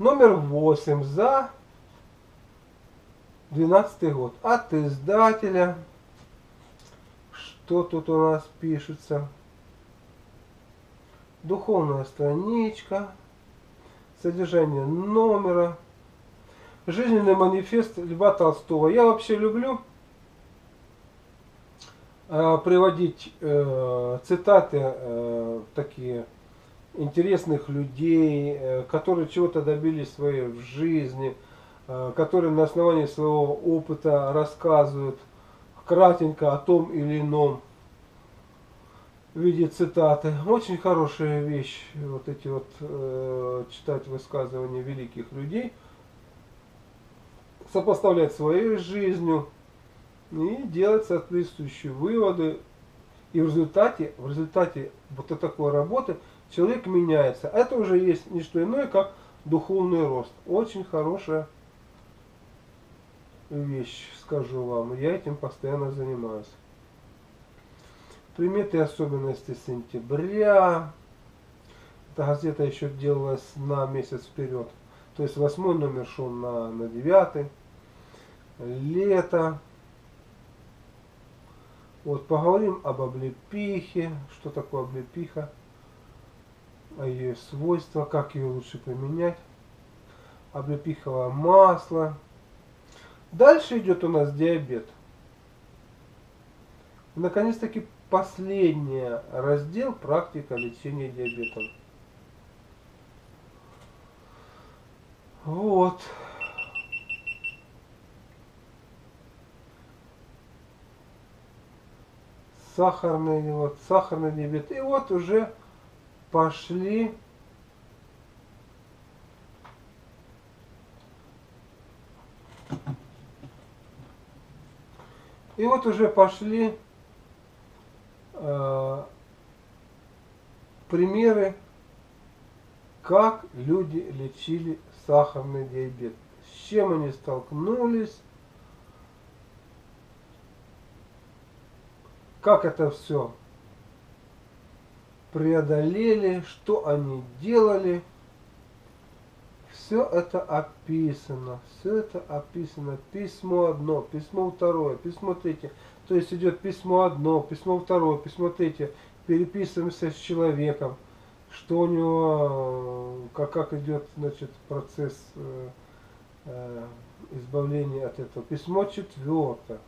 Номер 8 за 12 год. От издателя. Что тут у нас пишется? Духовная страничка. Содержание номера. Жизненный манифест Льва Толстого. Я вообще люблю э, приводить э, цитаты э, такие интересных людей, э, которые чего-то добились своей в жизни, э, которые на основании своего опыта рассказывают кратенько о том или ином в виде цитаты. Очень хорошая вещь, вот эти вот э, читать высказывания великих людей, сопоставлять своей жизнью и делать соответствующие выводы. И в результате, в результате вот такой работы человек меняется. Это уже есть не что иное, как духовный рост. Очень хорошая вещь, скажу вам. Я этим постоянно занимаюсь. Приметы и особенности сентября. Эта газета еще делалась на месяц вперед. То есть восьмой номер шел на, на девятый. Лето. Вот поговорим об облепихе. Что такое облепиха? О ее свойствах, как ее лучше применять. Облепиховое масло. Дальше идет у нас диабет. Наконец-таки последний раздел практика лечения диабетом. Вот. Сахарный, вот, сахарный диабет. И вот уже пошли. И вот уже пошли э, примеры, как люди лечили сахарный диабет, с чем они столкнулись, как это все преодолели, что они делали. Все это описано, все это описано. Письмо одно, письмо второе, письмо третье. То есть идет письмо одно, письмо второе, письмо третье. Переписываемся с человеком, что у него, как, как идет значит, процесс э, э, избавления от этого. Письмо четвертое.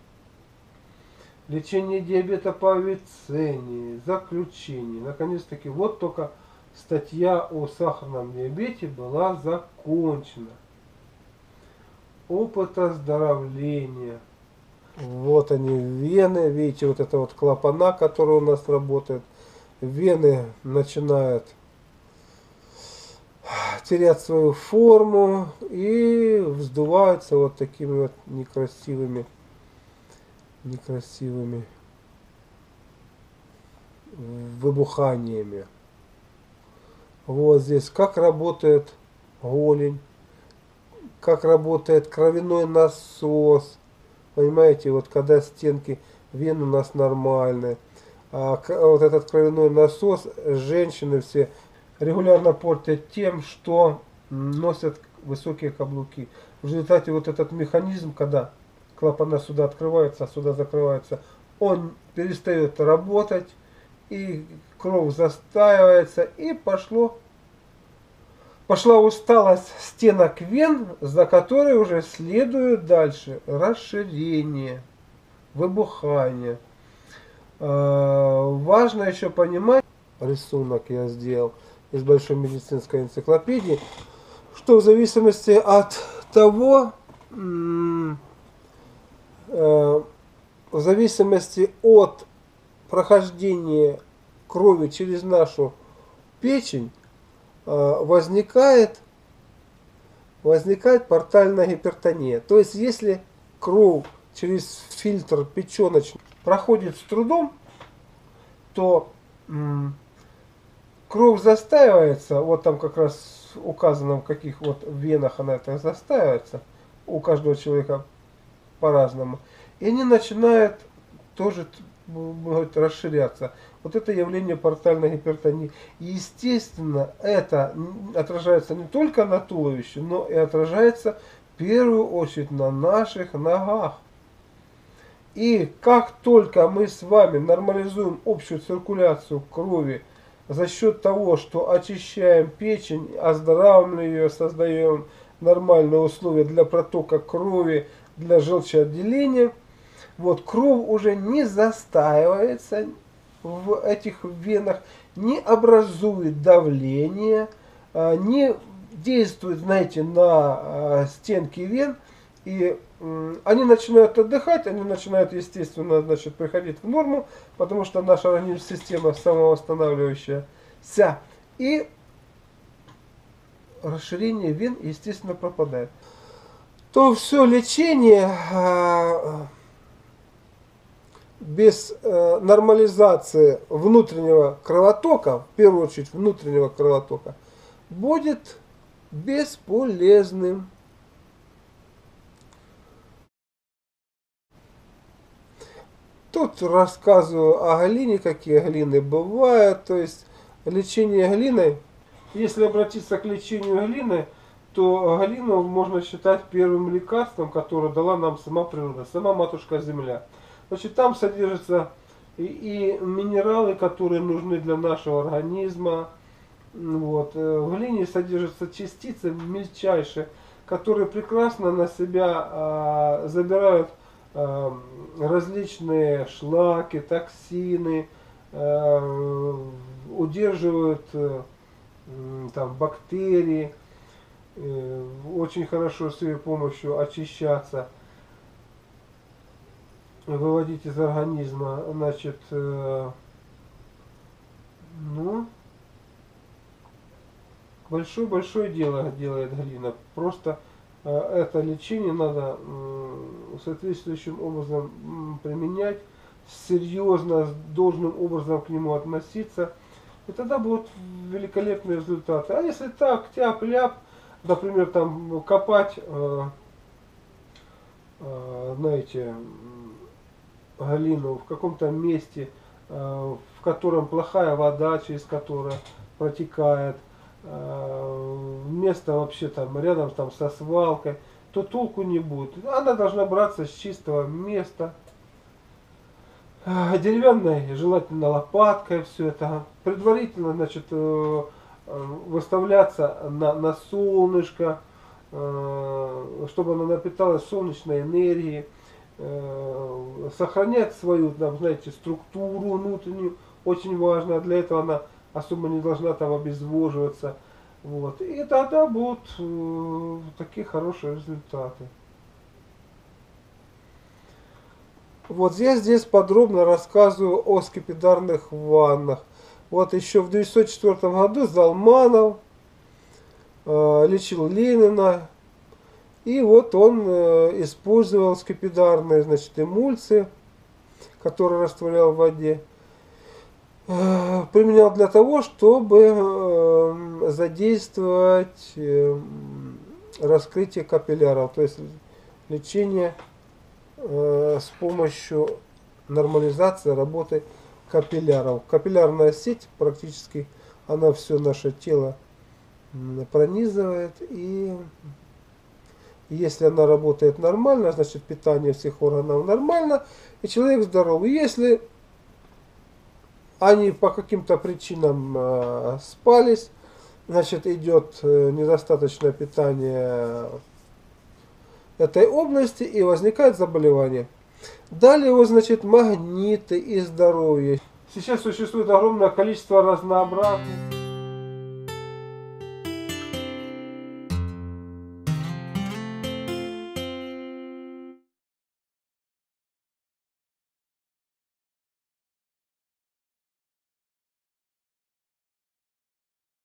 Лечение диабета по Авиценне, заключение. Наконец-таки, вот только статья о сахарном диабете была закончена. Опыт оздоровления. Вот они, вены, видите, вот это вот клапана, которые у нас работают. Вены начинают терять свою форму и вздуваются вот такими вот некрасивыми, некрасивыми выбуханиями. Вот здесь как работает голень, как работает кровяной насос. Понимаете, вот когда стенки вен у нас нормальные. А вот этот кровяной насос женщины все регулярно портят тем, что носят высокие каблуки. В результате вот этот механизм, когда клапана сюда открываются, а сюда закрываются, он перестает работать, и кровь застаивается, и пошло, пошла усталость стенок вен, за которой уже следует дальше расширение, выбухание. А, важно еще понимать, рисунок я сделал из большой медицинской энциклопедии, что в зависимости от того, в зависимости от прохождения крови через нашу печень э, возникает, возникает портальная гипертония. То есть, если кровь через фильтр печеночный проходит с трудом, то кровь застаивается, вот там как раз указано, в каких вот венах она это застаивается, у каждого человека по-разному. И они начинают тоже будет расширяться. Вот это явление портальной гипертонии. Естественно, это отражается не только на туловище, но и отражается в первую очередь на наших ногах. И как только мы с вами нормализуем общую циркуляцию крови за счет того, что очищаем печень, оздоравливаем ее, создаем нормальные условия для протока крови, для желчеотделения, вот кровь уже не застаивается в этих венах, не образует давление, а, не действует, знаете, на а, стенки вен, и они начинают отдыхать, они начинают, естественно, значит, приходить в норму, потому что наша организм система самовосстанавливающаяся, и расширение вен, естественно, пропадает. То все лечение а, без э, нормализации внутреннего кровотока, в первую очередь внутреннего кровотока, будет бесполезным. Тут рассказываю о глине, какие глины бывают. То есть лечение глиной, если обратиться к лечению глины, то глину можно считать первым лекарством, которое дала нам сама природа, сама матушка Земля. Значит, там содержатся и, и минералы, которые нужны для нашего организма. Вот. Э, в глине содержатся частицы мельчайшие, которые прекрасно на себя а, забирают а, различные шлаки, токсины, а, удерживают а, там, бактерии, очень хорошо с ее помощью очищаться выводить из организма, значит, э, ну, большое-большое дело делает глина. Просто э, это лечение надо э, соответствующим образом применять, серьезно, должным образом к нему относиться. И тогда будут великолепные результаты. А если так, тяп-ляп, например, там копать, э, э, знаете, Галину в каком-то месте, э, в котором плохая вода, через которое протекает, место вообще там рядом там со свалкой, то толку не будет. Она должна браться с чистого места, деревянной, желательно лопаткой все это, предварительно, значит, выставляться на, на солнышко, чтобы она напиталась солнечной энергией. Э, сохранять свою, там, знаете, структуру внутреннюю, очень важно, для этого она особо не должна там обезвоживаться. Вот. И тогда будут э, такие хорошие результаты. Вот я здесь подробно рассказываю о скипидарных ваннах. Вот еще в 1904 году Залманов э, лечил Ленина, и вот он э, использовал скипидарные значит, эмульсии, которые растворял в воде. Э, применял для того, чтобы э, задействовать э, раскрытие капилляров, то есть лечение э, с помощью нормализации работы капилляров. Капиллярная сеть практически, она все наше тело пронизывает и если она работает нормально, значит питание всех органов нормально, и человек здоровый. Если они по каким-то причинам э, спались, значит идет э, недостаточное питание этой области и возникает заболевание. Далее вот, значит, магниты и здоровье. Сейчас существует огромное количество разнообразных